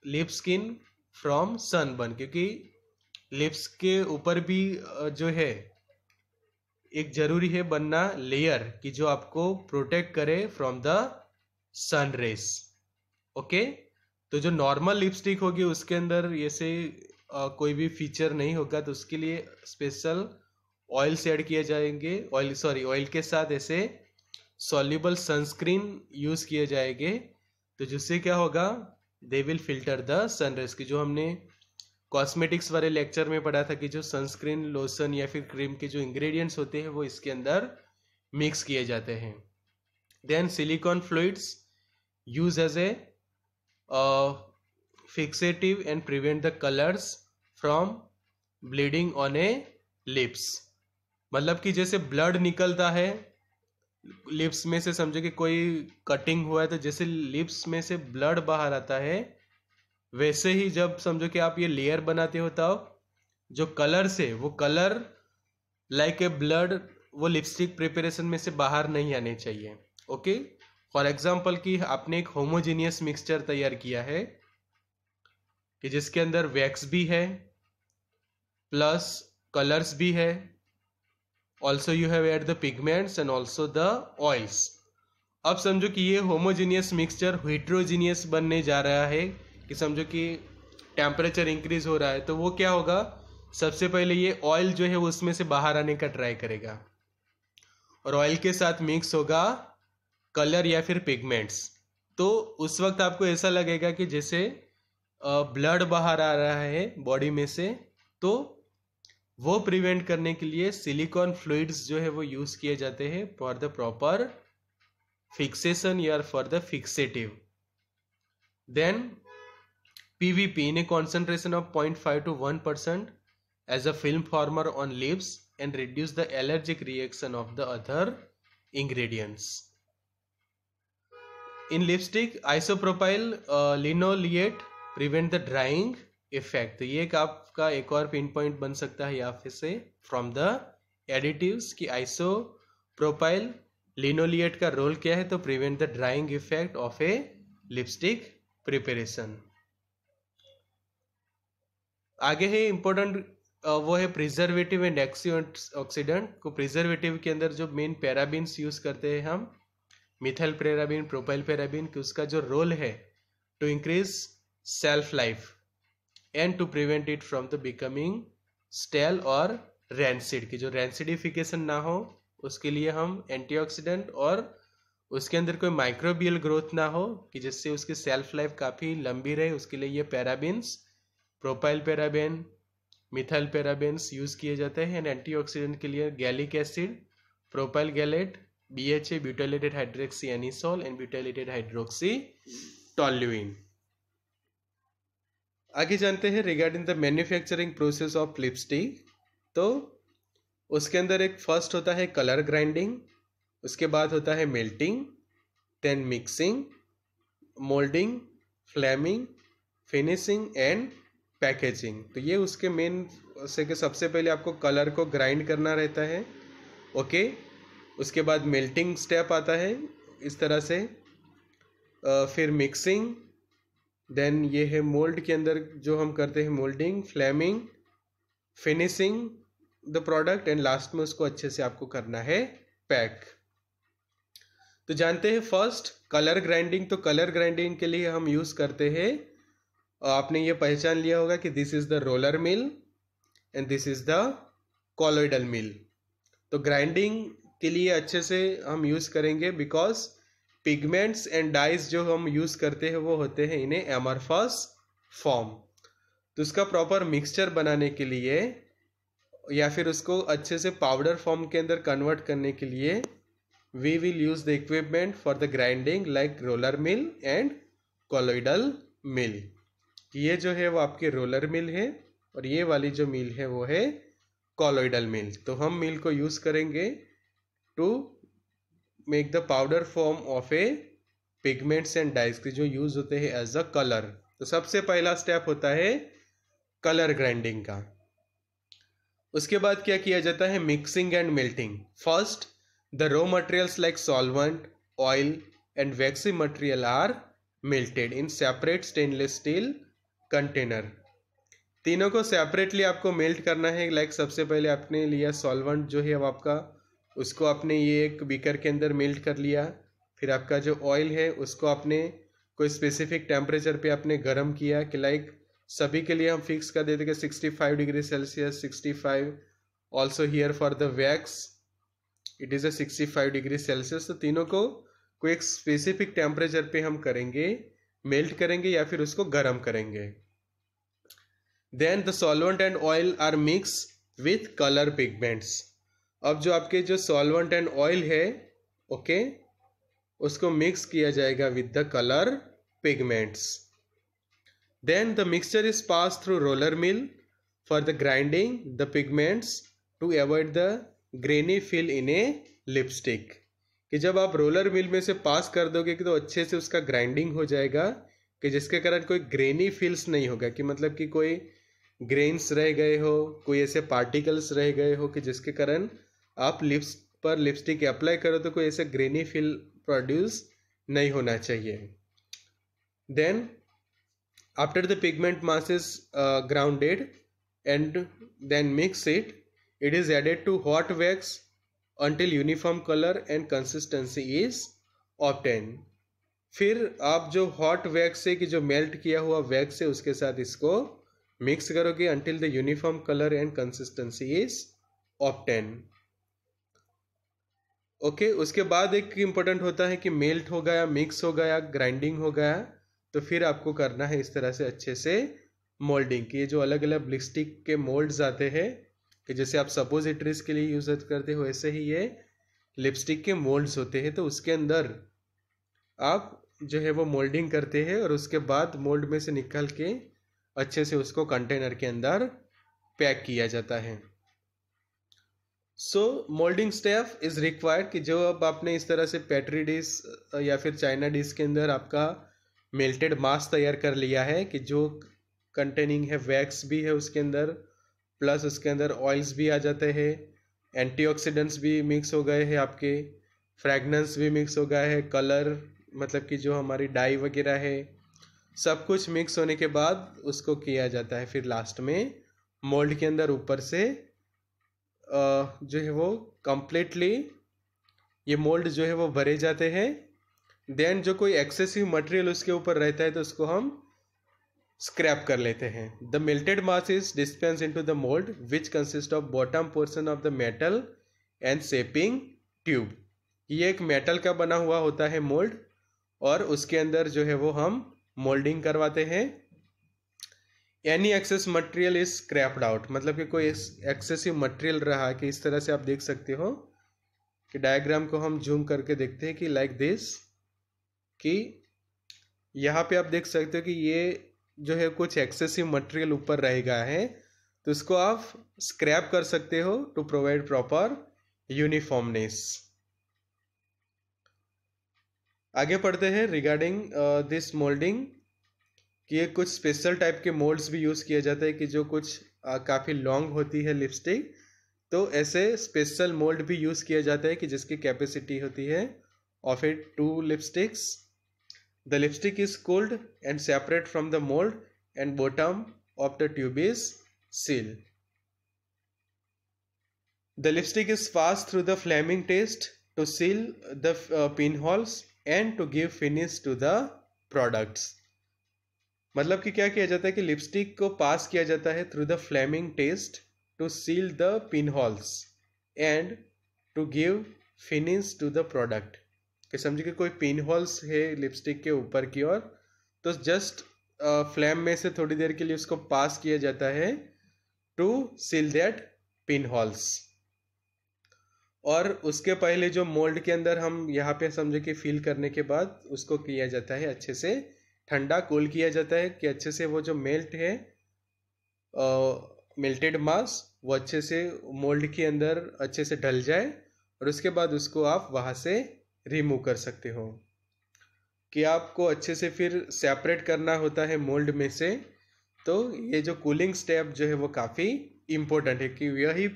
lip skin from sunburn क्योंकि लिप्स के ऊपर भी जो है, एक ज़रूरी है बनना लेयर कि जो आपको प्रोटेक्ट करे from the sun rays okay तो जो नॉर्मल लिपस्टिक होगी उसके अंदर ऐसे कोई भी फीचर नहीं होगा तो उसके लिए स्पेशल ऑयल से ऐड किए जाएँगे। ऑयल सॉरी ऑयल के साथ ऐसे सॉल्यूबल सनस्क्रीन यूज़ किए जाएँगे। तो जिससे क्या होगा? They will filter the sun rays की। जो हमने कॉस्मेटिक्स वाले लेक्चर में पढ़ा था कि जो सनस्क्रीन लोशन या फिर क्रीम के जो इंग्रेडिएंट्स होते हैं, वो इसके अंदर मिक्स किए जाते हैं। Then silicone fluids use as a fixative and prevent the colors from bleeding on a lips मतलब कि जैसे ब्लड निकलता है लिप्स में से समझो कि कोई कटिंग हुआ है तो जैसे लिप्स में से ब्लड बाहर आता है, वैसे ही जब समझो कि आप ये लेयर बनाते हो तब, जो कलर से, वो कलर लाइक ए ब्लड वो लिपस्टिक प्रिपरेशन में से बाहर नहीं आने चाहिए ओके फॉर एग्ज़ाम्पल कि आपने एक होमोजीनियस मिक्सचर तैयार किया है, कि जिसके अंदर वैक्स भी है प्लस कलर्स भी है also you have add the pigments and also the oils अब समझो कि ये होमोजीनियस मिक्सचर हिट्रोजीनियस बनने जा रहा है कि समझो कि टेम्परेचर इंक्रीज हो रहा है तो वो क्या होगा? सबसे पहले ये ऑयल जो है उसमें से बाहर आने का ट्राई करेगा। और ऑयल के साथ मिक्स होगा कलर या फिर पिगमेंट्स तो उस वक्त आपको ऐसा लगेगा कि जैसे ब्लड बाहर आ रहा है बॉडी में से तो वो प्रिवेंट करने के लिए सिलिकॉन फ्लूइड्स जो है वो यूज़ किए जाते हैं फॉर द प्रॉपर फिक्सेशन या for the fixative then PVP in a concentration of point five to one percent as a film former on lips and reduce the allergic reaction of the other ingredients in lipstick isopropyl linoleate prevent the drying effect तो ये एक आपका एक और pin point बन सकता है यहाँ से फ्रॉम द एडिटिव्स की आइसो प्रोपाइल लिनोलिएट का रोल क्या है? तो prevent the drying effect of a lipstick preparation आगे है इंपॉर्टेंट वो है प्रिजर्वेटिव एंड ऑक्सीडेंट को प्रिजर्वेटिव के अंदर जो मेन पैराबिन्स यूज़ करते हैं हम मिथाइल पेराबिन प्रोपाइल पेराबिन उसका जो रोल है to increase shelf life and to prevent it from the becoming stale और रैंसिड की जो रैंसिडिफिकेशन ना हो, उसके लिए हम एंटीऑक्सीडेंट और उसके अंदर कोई माइक्रोबियल ग्रोथ ना हो, कि जिससे उसकी सेल्फ लाइफ काफ़ी लंबी रहे, उसके लिए ये parabens propyl paraben methyl parabens use किए जाते हैं एंड एंटीऑक्सीडेंट के लिए gallic acid propyl gallate B H A butylated hydroxy anisole and butylated hydroxy toluene आगे जानते हैं regarding the manufacturing process of lipstick तो उसके अंदर एक फ़र्स्ट होता है कलर ग्राइंडिंग उसके बाद होता है melting then mixing moulding flaming finishing and packaging तो ये उसके मेन से कि सबसे पहले आपको कलर को ग्राइंड करना रहता है ओके उसके बाद मेल्टिंग स्टेप आता है, इस तरह से। फिर मिक्सिंग देन ये है मोल्ड के अंदर जो हम करते हैं moulding, flaming, finishing the product and last में उसको अच्छे से आपको करना है पैक। तो जानते हैं फ़र्स्ट, कलर ग्राइंडिंग। तो कलर ग्राइंडिंग के लिए हम यूज़ करते हैं, आपने ये पहचान लिया होगा कि this is the roller mill and this is the colloidal mill तो ग्राइंडिंग के लिए अच्छे से हम यूज़ करेंगे बिकॉज़ पिगमेंट्स एंड डाइज जो हम यूज़ करते हैं, वो होते हैं इन्हें एमरफस फॉर्म तो उसका प्रॉपर मिक्सचर बनाने के लिए या फिर उसको अच्छे से पाउडर फॉर्म के अंदर कन्वर्ट करने के लिए we will use the equipment for the grinding like roller mill and colloidal mill ये जो है वो आपकी रोलर मिल है और ये वाली जो मिल है वो है कॉलोइडल मिल तो हम मिल को यूज़ करेंगे to make the powder form of a pigments and dyes के जो यूज़ होते हैं एज अ कलर तो सबसे पहला स्टेप होता है कलर ग्राइंडिंग का। उसके बाद क्या किया जाता है? Mixing and melting first the raw materials like solvent oil and waxy material are melted in separate stainless steel container तीनों को सेपरेटली आपको मेल्ट करना है। लाइक सबसे पहले आपने लिया सॉल्वेंट जो है अब आपका उसको आपने ये एक बीकर के अंदर मेल्ट कर लिया। फिर आपका जो ऑयल है, उसको आपने कोई स्पेसिफिक टेम्परेचर पे आपने गर्म किया कि लाइक सभी के लिए हम फिक्स कर देते कि sixty five degree Celsius sixty five also here for the wax it is a sixty five degree Celsius तो तीनों को कोई एक स्पेसिफिक टेम्परेचर पे हम करेंगे मेल्ट करेंगे या फिर उसको गर्म करेंगे। Then the solvent and oil are mix with colour pigments अब जो आपके जो सॉल्वेंट एंड ऑयल है ओके उसको मिक्स किया जाएगा with the colour pigments then the mixture is pass through roller mill for the grinding the pigments to avoid the grainy feel in a lipstick कि जब आप रोलर मिल में से पास कर दोगे कि तो अच्छे से उसका ग्राइंडिंग हो जाएगा, कि जिसके कारण कोई ग्रेनी फील्स नहीं होगा, कि मतलब कि कोई ग्रेन्स रह गए हो, कोई ऐसे पार्टिकल्स रह गए हो कि जिसके कारण आप लिप्स पर लिपस्टिक अप्लाई करो तो कोई ऐसा ग्रेनी फील प्रोड्यूस नहीं होना चाहिए। Then after the pigment mass is grounded and then mix it it is added to hot wax until uniform color and consistency is obtained. फिर आप जो हॉट वैक्स है कि जो मेल्ट किया हुआ वैक्स है उसके साथ इसको मिक्स करोगे until the uniform colour and consistency is obtain okay उसके बाद एक इम्पोर्टेंट होता है कि मेल्ट हो गया मिक्स हो गया ग्राइंडिंग हो गया तो फिर आपको करना है इस तरह से अच्छे से मोल्डिंग की ये जो अलग अलग लिपस्टिक के मोल्ड्स आते हैं, कि जैसे आप सपोजिटरीज के लिए यूज़ करते हो, ऐसे ही ये लिपस्टिक के मोल्ड्स होते हैं तो उसके अंदर आप जो है वो मोल्डिंग करते हैं और उसके बाद मोल्ड में से निकल के अच्छे से उसको कंटेनर के अंदर पैक किया जाता है। So moulding step is required कि जो अब आपने इस तरह से पैट्री डिश या फिर चाइना डिश के अंदर आपका मेल्टेड मास तैयार कर लिया है कि जो कंटेनिंग है वैक्स भी है उसके अंदर प्लस उसके अंदर ऑयल्स भी आ जाते हैं एंटीऑक्सीडेंट्स भी मिक्स हो गए हैं आपके फ्रेगनेंस भी मिक्स हो गया है कलर मतलब कि जो हमारी डाई वगैरह है, सब कुछ मिक्स होने के बाद उसको किया जाता है। फिर लास्ट में मोल्ड के अंदर ऊपर से जो है वो कम्प्लीटली ये मोल्ड जो है वो भरे जाते हैं। देन जो कोई एक्सेसिव मटेरियल उसके ऊपर रहता है तो उसको हम स्क्रैप कर लेते हैं। The melted mass is dispense in to the mould which consist of bottom portion of the metal and shaping tube ये एक मेटल का बना हुआ होता है मोल्ड और उसके अंदर जो है वो हम मोल्डिंग करवाते हैं। Any excess material is scrapped out मतलब कि कोई एक्सेसिव मटेरियल रहा कि इस तरह से आप देख सकते हो कि डायग्राम को हम जूम करके देखते हैं कि लाइक दिस कि यहाँ पे आप देख सकते हो कि ये जो है कुछ एक्सेसिव मटेरियल ऊपर रह गया है तो इसको आप स्क्रैप कर सकते हो टू प्रोवाइड प्रॉपर यूनिफॉर्मनेस आगे पढ़ते हैं रिगार्डिंग दिस मोल्डिंग कि ये कुछ स्पेशल टाइप के मोल्ड्स भी यूज़ किया जाता है कि जो कुछ काफ़ी लॉन्ग होती है लिपस्टिक तो ऐसे स्पेशल मोल्ड भी यूज़ किया जाता है कि जिसकी कैपेसिटी होती है of a two lipsticks the lipstick is cold and separate from the mould and bottom of the tube is seal the lipstick is pass through the flaming test to seal the pin holes and to give finish to the products मतलब कि क्या किया जाता है कि lipstick को pass किया जाता है through the flaming test to seal the pin holes and to give finish to the product कि समझिए कि कोई पिन होल्स है लिपस्टिक के ऊपर की ओर तो जस्ट फ्लैम में से थोड़ी देर के लिए उसको पास किया जाता है to seal that pin holes और उसके पहले जो मोल्ड के अंदर हम यहाँ पे समझे कि फिल करने के बाद उसको किया जाता है अच्छे से ठंडा कूल किया जाता है कि अच्छे से वो जो मेल्ट है मेल्टेड मास, वो अच्छे से मोल्ड के अंदर अच्छे से ढल जाए और उसके बाद उसको आप वहाँ से रिमूव कर सकते हो। कि आपको अच्छे से फिर सेपरेट करना होता है मोल्ड में से तो ये जो कूलिंग स्टेप जो है वो काफ़ी इम्पोर्टेंट है कि यही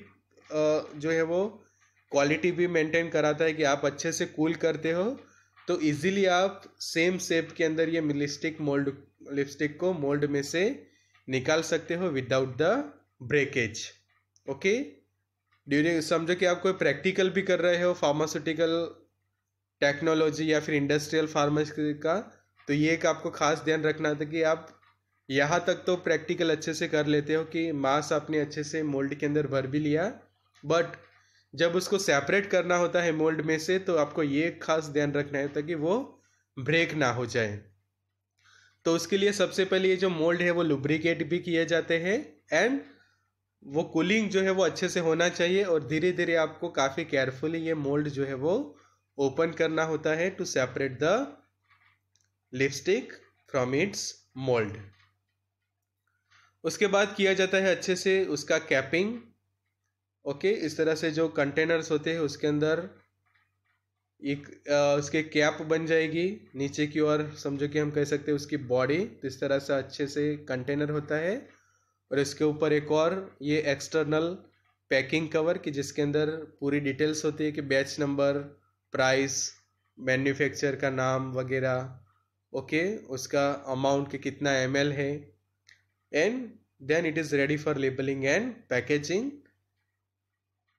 जो है वो क्वालिटी भी मेंटेन कराता है कि आप अच्छे से कूल करते हो तो इजीली आप सेम शेप के अंदर ये लिपस्टिक मोल्ड लिपस्टिक को मोल्ड में से निकाल सकते हो without the breakage okay during समझो कि आप कोई प्रैक्टिकल भी कर रहे हो फार्मास्यूटिकल टेक्नोलॉजी या फिर इंडस्ट्रियल फार्मेसी का तो ये एक आपको खास ध्यान रखना था कि आप यहाँ तक तो प्रैक्टिकल अच्छे से कर लेते हो कि मास आपने अच्छे से मोल्ड के अंदर भर भी लिया बट जब उसको सेपरेट करना होता है मोल्ड में से तो आपको ये खास ध्यान रखना है ताकि वो ब्रेक ना हो जाए। तो उसके लिए सबसे पहले ये जो मोल्ड है, वो लुब्रिकेट भी किए जाते हैं एंड वो कूलिंग जो है वो अच्छे से होना चाहिए और धीरे धीरे आपको काफ़ी केयरफुली ये मोल्ड जो है वो ओपन करना होता है to separate the lipstick from its mould उसके बाद किया जाता है अच्छे से उसका कैपिंग ओके इस तरह से जो कंटेनर्स होते हैं उसके अंदर एक आ, उसके कैप बन जाएगी। नीचे की ओर समझो कि हम कह सकते हैं उसकी बॉडी तो इस तरह से अच्छे से कंटेनर होता है। और इसके ऊपर एक और ये एक्सटर्नल पैकिंग कवर कि जिसके अंदर पूरी डिटेल्स होती है कि बैच नंबर प्राइस मैन्युफैक्चर का नाम वगैरह ओके उसका अमाउंट के कितना एमएल है। And then it is ready for labelling and packaging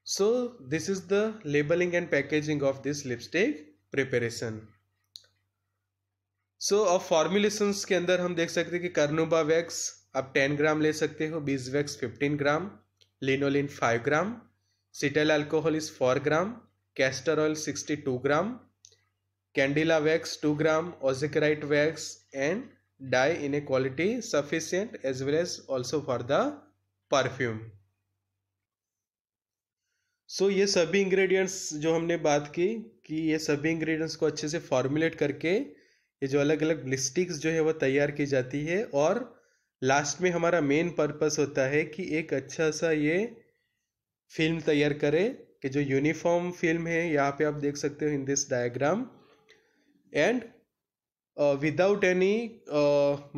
so this is the labeling and packaging of this lipstick preparation. So so, अब फॉर्मुलेशंस के अंदर हम देख सकते हैं कि कर्नोबा वैक्स आप 10 ग्राम ले सकते हो bees wax 15 gram lanolin 5 gram cetyl alcohol is 4 gram castor oil 62 gram candelilla wax 2 gram ozokerite wax and dye in a quality sufficient as well as also for the perfume so so, ये सभी ingredients जो हमने बात की कि ये सभी ingredients को अच्छे से फॉर्मुलेट करके ये जो अलग अलग लिस्टिक्स जो है वो तैयार की जाती है और लास्ट में हमारा मेन पर्पस होता है कि एक अच्छा सा ये फ़िल्म तैयार करे कि जो यूनिफॉर्म फ़िल्म है यहाँ पे आप देख सकते हो in this diagram and without any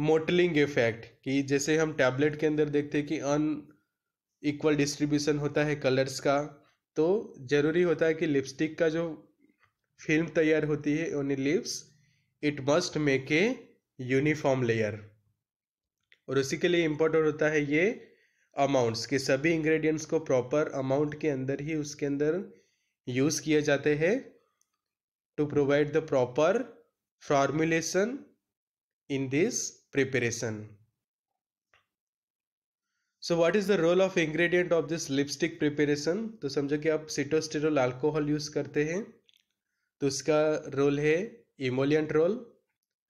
mottling effect कि जैसे हम टैबलेट के अंदर देखते हैं कि अन इक्वल डिस्ट्रीब्यूशन होता है कलर्स का तो ज़रूरी होता है कि लिपस्टिक का जो फ़िल्म तैयार होती है only lips it must make a uniform layer और उसी के लिए इम्पोर्टेंट होता है ये अमाउंट्स के सभी इंग्रेडिएंट्स को प्रॉपर अमाउंट के अंदर ही उसके अंदर यूज़ किए जाते हैं to provide the proper formulation in this preparation so what is the role of ingredient of this lipstick preparation तो समझो कि आप सिटोस्टेरोल अल्कोहल यूज़ करते हैं तो उसका रोल है emollient role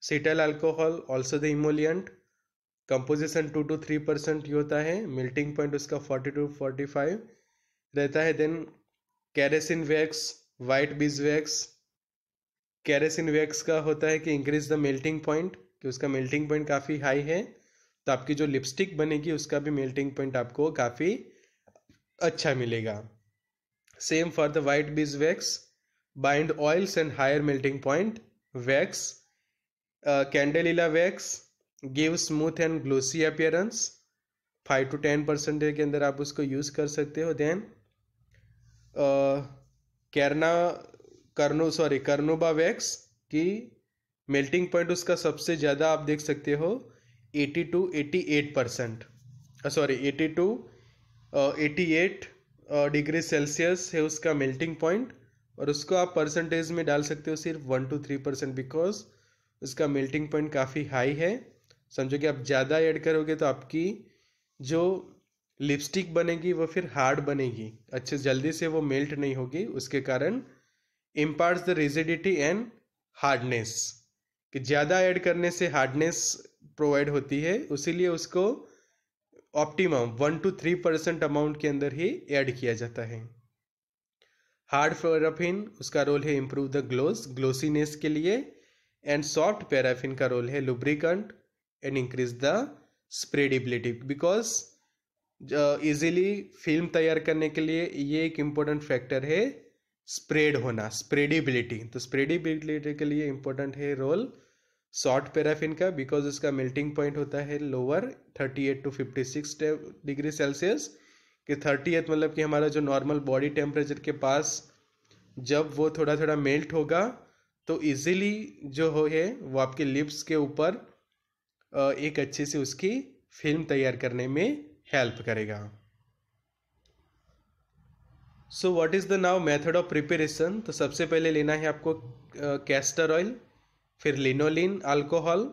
cetyl alcohol also the emollient composition two to three percent होता है मिल्टिंग पॉइंट उसका फोर्टी टू फोर्टी फाइव रहता है then ceresin wax white bees wax ceresin wax का होता है कि इंक्रीज द मेल्टिंग पॉइंट कि उसका मेल्टिंग पॉइंट काफ़ी हाई है। तो आपकी जो लिपस्टिक बनेगी, उसका भी मेल्टिंग पॉइंट आपको काफ़ी अच्छा मिलेगा। Same for the white bees wax bind oils and higher melting point wax candelilla wax give smooth and glossy appearance five to ten percentage के अंदर आप उसको यूज़ कर सकते हो। Then कैरना Carnot sorry carnauba wax की मेल्टिंग पॉइंट उसका सबसे ज़्यादा आप देख सकते हो। Eighty two eighty eight percent sorry eighty two eighty eight degree Celsius है उसका मेल्टिंग पॉइंट और उसको आप परसेंटेज में डाल सकते हो सिर्फ़ one two three percent because उसका मेल्टिंग पॉइंट काफ़ी हाई है। समझो कि आप ज़्यादा ऐड करोगे तो आपकी जो लिपस्टिक बनेगी वो फिर हार्ड बनेगी। अच्छे, जल्दी से वो मेल्ट नहीं होगी। उसके कारण imparts the rigidity and hardness कि ज़्यादा ऐड करने से हार्डनेस प्रोवाइड होती है उसीलिए उसको optimum one two three percent amount के अंदर ही ऐड किया जाता है। हार्ड पैराफिन उसका रोल है इम्प्रूव द ग्लोस ग्लोसीनेस के लिए एंड सॉफ्ट पैराफिन का रोल है lubricant and increase the spreadability because easily film तैयार करने के लिए ये एक इम्पोर्टेंट फैक्टर है स्प्रेड होना स्प्रेडिबिलिटी तो स्प्रेडिबिलिटी के लिए इम्पोर्टेंट है रोल सॉफ्ट पैराफिन का बिकॉज़ उसका मेल्टिंग पॉइंट होता है लोअर 38 टू 56 डिग्री सेल्सियस कि थर्टी एथ मतलब कि हमारा जो नॉर्मल बॉडी टेम्परेचर के पास जब वो थोड़ा थोड़ा मेल्ट होगा तो इजीली जो हो है, वो आपके लिप्स के ऊपर एक अच्छी सी उसकी फ़िल्म तैयार करने में हेल्प करेगा। So what is the now method of preparation तो सबसे पहले लेना है आपको कैस्टर ऑयल फिर lanolin alcohol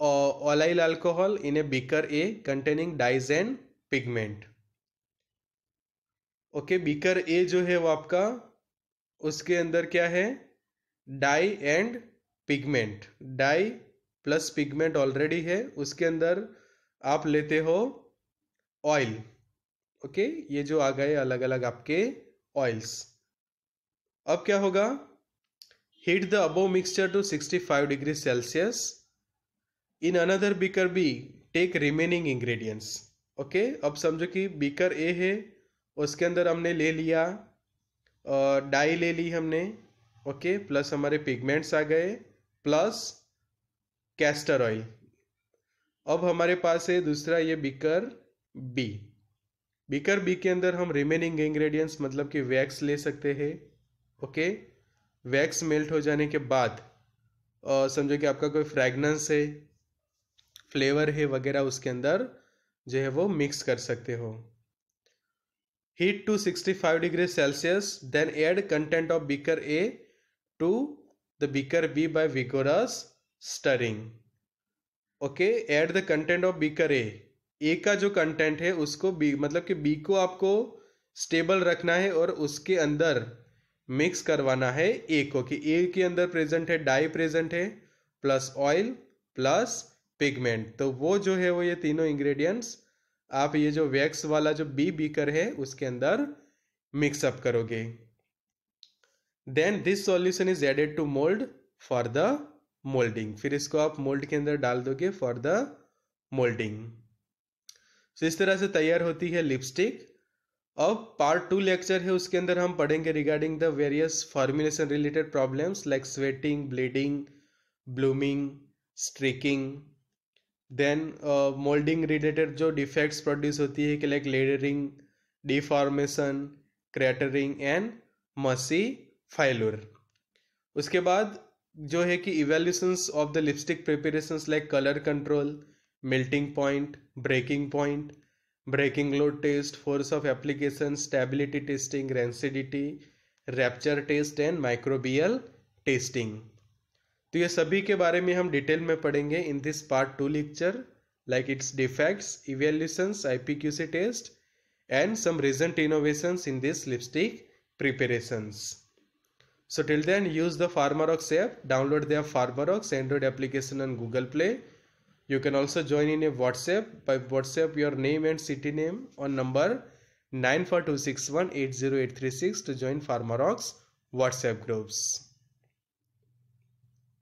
oleyl alcohol in a beaker A containing dyes and pigment okay beaker A जो है वो आपका, उसके अंदर क्या है? Dye and pigment dye plus pigment already है, उसके अंदर आप लेते हो ऑयल ओके ये जो आ गए अलग अलग आपके ऑयल्स अब क्या होगा? Heat the above mixture to 65 degree Celsius in another beaker B take remaining ingredients okay अब समझो कि बीकर ए है, उसके अंदर हमने ले लिया डाई ले ली हमने ओके प्लस हमारे पिगमेंट्स आ गए प्लस कैस्टर ऑयल अब हमारे पास है दूसरा ये बीकर बी बीकर बी के अंदर हम रिमेनिंग इंग्रेडिएंट्स मतलब कि वैक्स ले सकते हैं ओके वैक्स मेल्ट हो जाने के बाद समझो कि आपका कोई फ्रेगनेंस है फ्लेवर है वगैरह उसके अंदर जो है वो मिक्स कर सकते हो। Heat to 65 degree Celsius then add content of beaker A to the beaker B by vigorous stirring okay add the content of beaker A A का जो कंटेंट है, उसको बी मतलब कि बी को आपको स्टेबल रखना है और उसके अंदर मिक्स करवाना है ए को कि ए के अंदर प्रेजेंट है, डाई प्रेजेंट है प्लस ऑयल प्लस पिगमेंट तो वो जो है वो ये तीनों इंग्रेडिएंट्स आप ये जो वैक्स वाला जो बी बीकर है, उसके अंदर मिक्सअप करोगे। Then this solution is added to mould for the moulding फिर इसको आप मोल्ड के अंदर डाल दोगे फॉर द मोल्डिंग इस तरह से तैयार होती है लिपस्टिक अब पार्ट टू लेक्चर है, उसके अंदर हम पढ़ेंगे regarding the various formulation related problems like sweating bleeding blooming streaking then moulding related जो डिफेक्ट्स प्रोड्यूस होती है, कि like laddering deformation cratering and mushy failure उसके बाद जो है कि evaluations of the lipstick preparations like colour control melting point breaking point breaking load test, force of application, stability testing, rancidity, rapture test and microbial testing. तो ये सभी के बारे में हम डिटेल में पढ़ेंगे in this part two lecture like its defects evaluation IPQC test and some recent innovation in this lipstick preparation so till then use the pharma ox app download the pharma ox android application on Google Play You can also join in a WhatsApp by WhatsApp your name and city name on number 94261 to join Pharmarox WhatsApp groups.